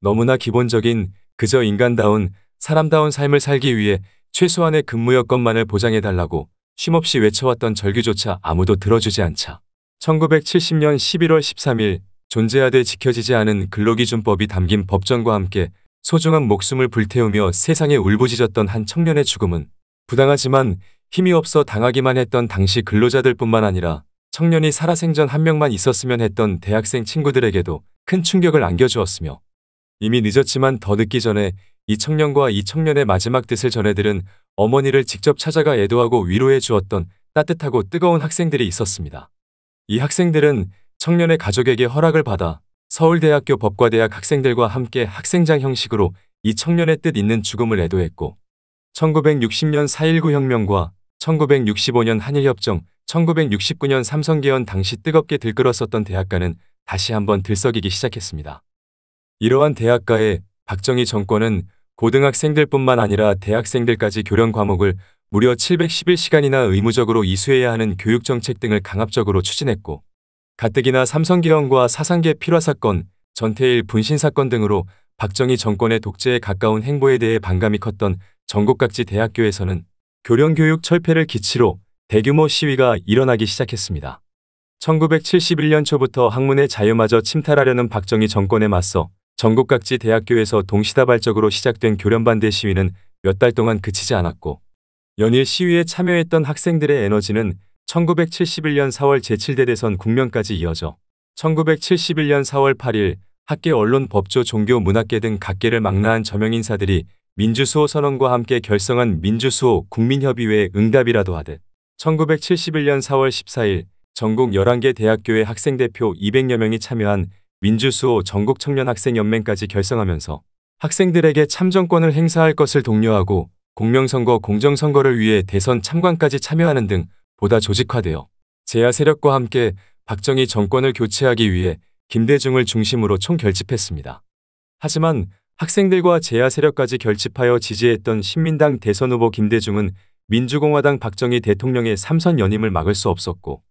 너무나 기본적인 그저 인간다운 사람다운 삶을 살기 위해 최소한의 근무 여건만을 보장해달라고 쉼없이 외쳐왔던 절규조차 아무도 들어주지 않자 1970년 11월 13일 존재하되 지켜지지 않은 근로기준법이 담긴 법전과 함께 소중한 목숨을 불태우며 세상에 울부짖었던 한 청년의 죽음은 부당하지만 힘이 없어 당하기만 했던 당시 근로자들뿐만 아니라 청년이 살아생전 한 명만 있었으면 했던 대학생 친구들에게도 큰 충격을 안겨주었으며 이미 늦었지만 더 늦기 전에 이 청년과 이 청년의 마지막 뜻을 전해들은 어머니를 직접 찾아가 애도하고 위로해 주었던 따뜻하고 뜨거운 학생들이 있었습니다. 이 학생들은 청년의 가족에게 허락을 받아 서울대학교 법과대학 학생들과 함께 학생장 형식으로 이 청년의 뜻 있는 죽음을 애도했고 1960년 4.19 혁명과 1965년 한일협정, 1969년 삼성개헌 당시 뜨겁게 들끓었었던 대학가는 다시 한번 들썩이기 시작했습니다. 이러한 대학가에 박정희 정권은 고등학생들뿐만 아니라 대학생들까지 교련 과목을 무려 711시간이나 의무적으로 이수해야 하는 교육정책 등을 강압적으로 추진했고 가뜩이나 삼성개헌과 사상계 필화 사건, 전태일 분신 사건 등으로 박정희 정권의 독재에 가까운 행보에 대해 반감이 컸던 전국 각지 대학교에서는 교련교육 철폐를 기치로 대규모 시위가 일어나기 시작했습니다. 1971년 초부터 학문의 자유마저 침탈하려는 박정희 정권에 맞서 전국 각지 대학교에서 동시다발적으로 시작된 교련반대 시위는 몇 달 동안 그치지 않았고 연일 시위에 참여했던 학생들의 에너지는 1971년 4월 제7대 대선 국면까지 이어져 1971년 4월 8일 학계 언론 법조 종교 문학계 등 각계를 망라한 저명인사들이 민주수호 선언과 함께 결성한 민주수호 국민협의회 응답이라도 하듯 1971년 4월 14일 전국 11개 대학교의 학생대표 200여 명이 참여한 민주수호 전국청년학생연맹까지 결성하면서 학생들에게 참정권을 행사할 것을 독려하고 공명선거 공정선거를 위해 대선 참관까지 참여하는 등 보다 조직화되어 제야 세력과 함께 박정희 정권을 교체하기 위해 김대중을 중심으로 총결집했습니다. 하지만 학생들과 제야 세력까지 결집하여 지지했던 신민당 대선 후보 김대중은 민주공화당 박정희 대통령의 삼선 연임을 막을 수 없었고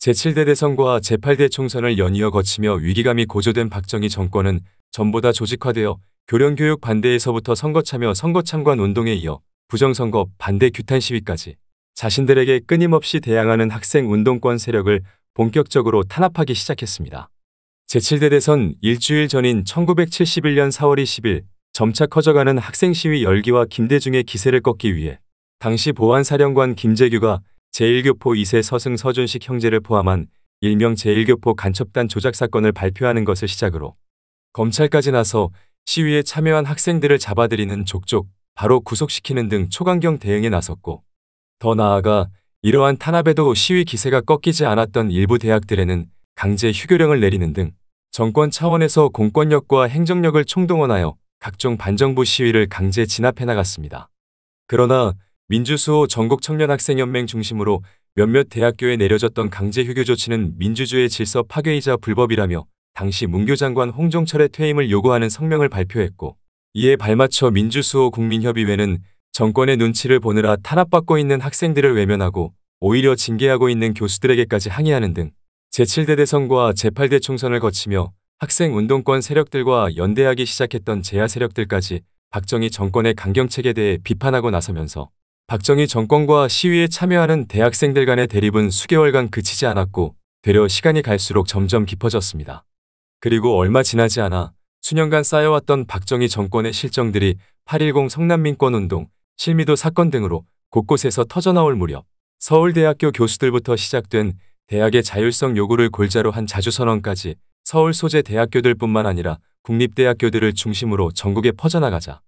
제7대 대선과 제8대 총선을 연이어 거치며 위기감이 고조된 박정희 정권은 전보다 조직화되어 교련교육 반대에서부터 선거 참여 선거 참관 운동에 이어 부정선거 반대 규탄 시위까지 자신들에게 끊임없이 대항하는 학생 운동권 세력을 본격적으로 탄압하기 시작했습니다. 제7대 대선 일주일 전인 1971년 4월 20일 점차 커져가는 학생 시위 열기와 김대중의 기세를 꺾기 위해 당시 보안사령관 김재규가 제1교포 2세 서승 서준식 형제를 포함한 일명 제1교포 간첩단 조작 사건을 발표하는 것을 시작으로 검찰까지 나서 시위에 참여한 학생들을 잡아들이는 족족 바로 구속시키는 등 초강경 대응에 나섰고 더 나아가 이러한 탄압에도 시위 기세가 꺾이지 않았던 일부 대학들에는 강제 휴교령을 내리는 등 정권 차원에서 공권력과 행정력을 총동원하여 각종 반정부 시위를 강제 진압해 나갔습니다. 그러나 민주수호 전국청년학생연맹 중심으로 몇몇 대학교에 내려졌던 강제 휴교 조치는 민주주의 질서 파괴이자 불법이라며 당시 문교 장관 홍종철의 퇴임을 요구하는 성명을 발표했고 이에 발맞춰 민주수호 국민협의회는 정권의 눈치를 보느라 탄압받고 있는 학생들을 외면하고 오히려 징계하고 있는 교수들에게까지 항의하는 등 제7대 대선과 제8대 총선을 거치며 학생 운동권 세력들과 연대하기 시작했던 제야 세력들까지 박정희 정권의 강경책에 대해 비판하고 나서면서 박정희 정권과 시위에 참여하는 대학생들 간의 대립은 수개월간 그치지 않았고 되려 시간이 갈수록 점점 깊어졌습니다. 그리고 얼마 지나지 않아 수년간 쌓여왔던 박정희 정권의 실정들이 8.10 성남민권운동, 실미도 사건 등으로 곳곳에서 터져나올 무렵 서울대학교 교수들부터 시작된 대학의 자율성 요구를 골자로 한 자주선언까지 서울 소재 대학교들뿐만 아니라 국립대학교들을 중심으로 전국에 퍼져나가자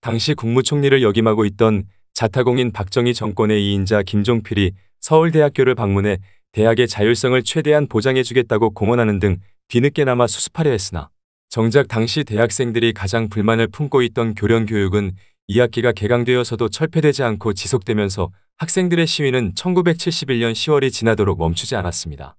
당시 국무총리를 역임하고 있던 자타공인 박정희 정권의 2인자 김종필이 서울대학교를 방문해 대학의 자율성을 최대한 보장해주겠다고 공언하는 등 뒤늦게나마 수습하려 했으나 정작 당시 대학생들이 가장 불만을 품고 있던 교련 교육은 2학기가 개강되어서도 철폐되지 않고 지속되면서 학생들의 시위는 1971년 10월이 지나도록 멈추지 않았습니다.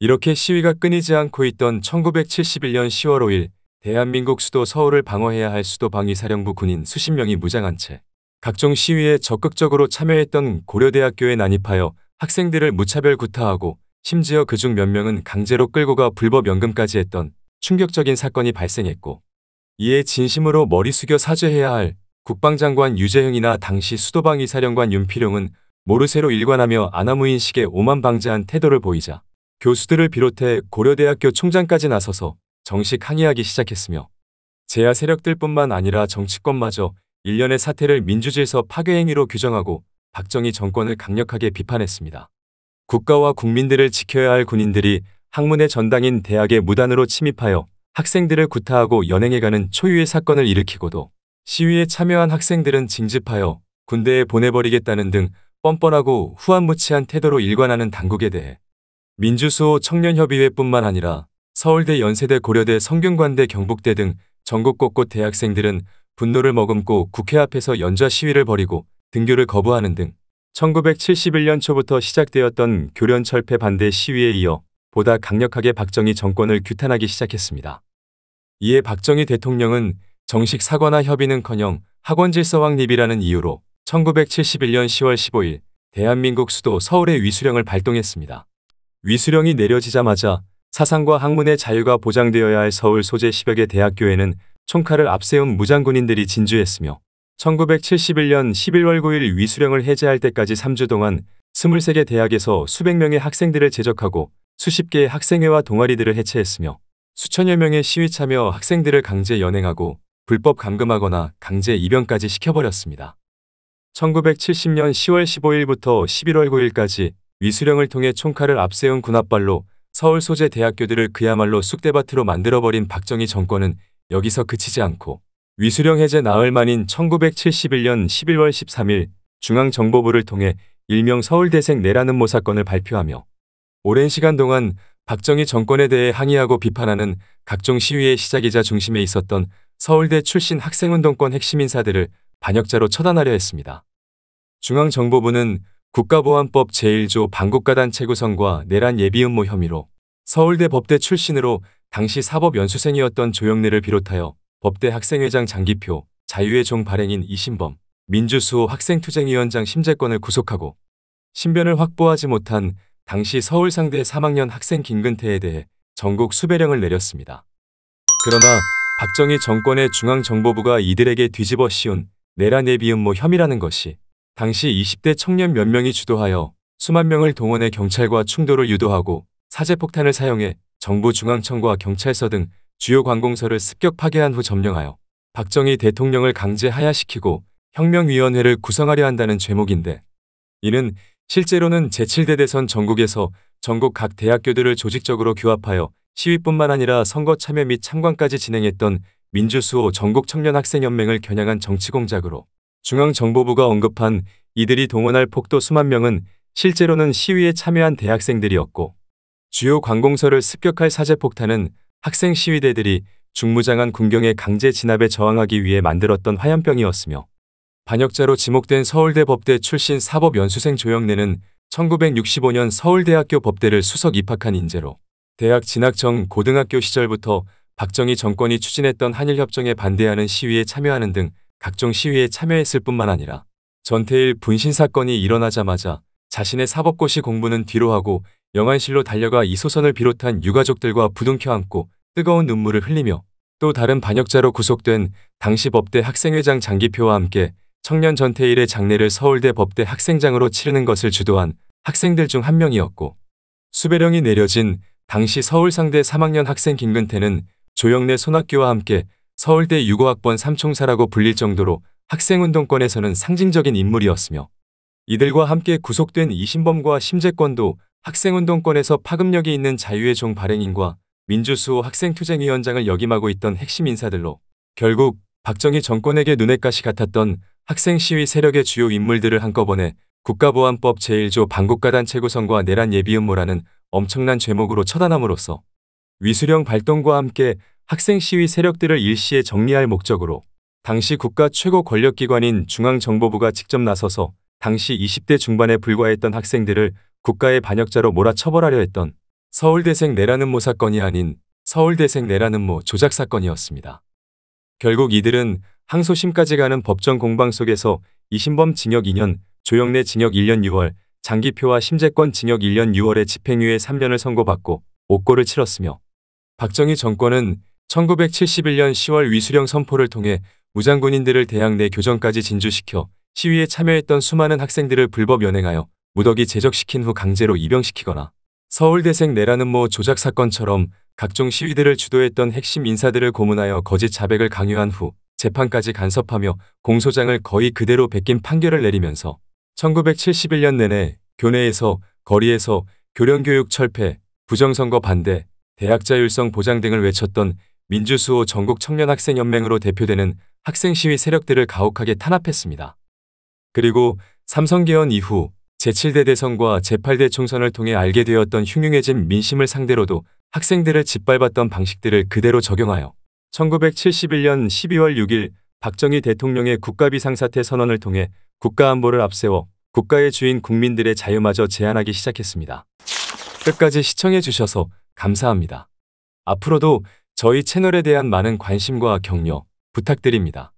이렇게 시위가 끊이지 않고 있던 1971년 10월 5일 대한민국 수도 서울을 방어해야 할 수도방위사령부 군인 수십 명이 무장한 채 각종 시위에 적극적으로 참여했던 고려대학교에 난입하여 학생들을 무차별 구타하고 심지어 그중 몇 명은 강제로 끌고 가 불법 연금까지 했던 충격적인 사건이 발생했고 이에 진심으로 머리 숙여 사죄해야 할 국방장관 유재흥이나 당시 수도방 이사령관 윤필용은 모르쇠로 일관하며 아나무인식의 오만방자한 태도를 보이자 교수들을 비롯해 고려대학교 총장까지 나서서 정식 항의하기 시작했으며 제야 세력들뿐만 아니라 정치권마저 일련의 사태를 민주질서 파괴 행위로 규정하고 박정희 정권을 강력하게 비판했습니다. 국가와 국민들을 지켜야 할 군인들이 학문의 전당인 대학에 무단으로 침입하여 학생들을 구타하고 연행해가는 초유의 사건을 일으키고도 시위에 참여한 학생들은 징집하여 군대에 보내버리겠다는 등 뻔뻔하고 후한무치한 태도로 일관하는 당국에 대해 민주수호 청년협의회뿐만 아니라 서울대 연세대 고려대 성균관대 경북대 등 전국 곳곳 대학생들은 분노를 머금고 국회 앞에서 연좌 시위를 벌이고 등교를 거부하는 등 1971년 초부터 시작되었던 교련 철폐 반대 시위에 이어 보다 강력하게 박정희 정권을 규탄하기 시작했습니다. 이에 박정희 대통령은 정식 사과나 협의는커녕 학원 질서 확립이라는 이유로 1971년 10월 15일 대한민국 수도 서울의 위수령을 발동했습니다. 위수령이 내려지자마자 사상과 학문의 자유가 보장되어야 할 서울 소재 10여 개 대학교에는 총칼을 앞세운 무장군인들이 진주했으며 1971년 11월 9일 위수령을 해제할 때까지 3주 동안 23개 대학에서 수백 명의 학생들을 제적하고 수십 개의 학생회와 동아리들을 해체했으며 수천여 명의 시위 참여 학생들을 강제 연행하고 불법 감금하거나 강제 입영까지 시켜버렸습니다. 1970년 10월 15일부터 11월 9일까지 위수령을 통해 총칼을 앞세운 군합발로 서울 소재 대학교들을 그야말로 쑥대밭으로 만들어버린 박정희 정권은 여기서 그치지 않고 위수령 해제 나흘 만인 1971년 11월 13일 중앙정보부를 통해 일명 서울대생 내라는 모 사건을 발표하며 오랜 시간 동안 박정희 정권에 대해 항의하고 비판하는 각종 시위의 시작이자 중심에 있었던 서울대 출신 학생운동권 핵심 인사들을 반역자로 처단하려 했습니다. 중앙정보부는 국가보안법 제1조 반국가단체 구성과 내란 예비음모 혐의로 서울대 법대 출신으로 당시 사법연수생이었던 조영래를 비롯하여 법대 학생회장 장기표, 자유의 종 발행인 이신범, 민주수호 학생투쟁위원장 심재권을 구속하고 신변을 확보하지 못한 당시 서울상대 3학년 학생 김근태에 대해 전국 수배령을 내렸습니다. 그러나 박정희 정권의 중앙정보부가 이들에게 뒤집어 씌운 내란 예비음모 혐의라는 것이 당시 20대 청년 몇 명이 주도하여 수만 명을 동원해 경찰과 충돌을 유도하고 사제폭탄을 사용해 정부 중앙청과 경찰서 등 주요 관공서를 습격 파괴한 후 점령하여 박정희 대통령을 강제 하야시키고 혁명위원회를 구성하려 한다는 죄목인데 이는 실제로는 제7대 대선 전국에서 전국 각 대학교들을 조직적으로 규합하여 시위뿐만 아니라 선거 참여 및 참관까지 진행했던 민주수호 전국 청년학생연맹을 겨냥한 정치공작으로 중앙정보부가 언급한 이들이 동원할 폭도 수만 명은 실제로는 시위에 참여한 대학생들이었고 주요 관공서를 습격할 사제폭탄은 학생 시위대들이 중무장한 군경의 강제 진압에 저항하기 위해 만들었던 화염병이었으며 반역자로 지목된 서울대 법대 출신 사법연수생 조영래는 1965년 서울대학교 법대를 수석 입학한 인재로 대학 진학 전 고등학교 시절부터 박정희 정권이 추진했던 한일협정에 반대하는 시위에 참여하는 등 각종 시위에 참여했을 뿐만 아니라 전태일 분신 사건이 일어나자마자 자신의 사법고시 공부는 뒤로 하고 영안실로 달려가 이소선을 비롯한 유가족들과 부둥켜 안고 뜨거운 눈물을 흘리며 또 다른 반역자로 구속된 당시 법대 학생회장 장기표와 함께 청년 전태일의 장례를 서울대 법대 학생장으로 치르는 것을 주도한 학생들 중 한 명이었고 수배령이 내려진 당시 서울상대 3학년 학생 김근태는 조영래 손학규와 함께 서울대 유고학번 삼총사라고 불릴 정도로 학생운동권에서는 상징적인 인물이었으며 이들과 함께 구속된 이신범과 심재권도 학생운동권에서 파급력이 있는 자유의 종 발행인과 민주수호 학생투쟁위원장을 역임하고 있던 핵심 인사들로 결국 박정희 정권에게 눈엣 가시 같았던 학생 시위 세력의 주요 인물들을 한꺼번에 국가보안법 제1조 반국가단체 구성과 내란 예비음모라는 엄청난 죄목으로 처단함으로써 위수령 발동과 함께 학생 시위 세력들을 일시에 정리할 목적으로 당시 국가 최고 권력기관인 중앙정보부가 직접 나서서 당시 20대 중반에 불과했던 학생들을 국가의 반역자로 몰아처벌하려 했던 서울대생 내라는 모 사건이 아닌 서울대생 내라는 모 조작 사건이었습니다. 결국 이들은 항소심까지 가는 법정 공방 속에서 이신범 징역 2년, 조영래 징역 1년 6월, 장기표와 심재권 징역 1년 6월에 집행유예 3년을 선고받고 옥고를 치렀으며 박정희 정권은 1971년 10월 위수령 선포를 통해 무장군인들을 대학 내 교정까지 진주시켜 시위에 참여했던 수많은 학생들을 불법 연행하여 무더기 제적시킨 후 강제로 입영시키거나 서울대생 내라는 모 조작 사건처럼 각종 시위들을 주도했던 핵심 인사들을 고문하여 거짓 자백을 강요한 후 재판까지 간섭하며 공소장을 거의 그대로 베낀 판결을 내리면서 1971년 내내 교내에서 거리에서 교련교육 철폐, 부정선거 반대, 대학 자율성 보장 등을 외쳤던 민주수호 전국 청년학생연맹으로 대표되는 학생시위 세력들을 가혹하게 탄압했습니다. 그리고 삼성개헌 이후 제7대 대선과 제8대 총선을 통해 알게 되었던 흉흉해진 민심을 상대로도 학생들을 짓밟았던 방식들을 그대로 적용하여 1971년 12월 6일 박정희 대통령의 국가비상사태 선언을 통해 국가안보를 앞세워 국가의 주인 국민들의 자유마저 제한하기 시작했습니다. 끝까지 시청해 주셔서 감사합니다. 앞으로도 저희 채널에 대한 많은 관심과 격려 부탁드립니다.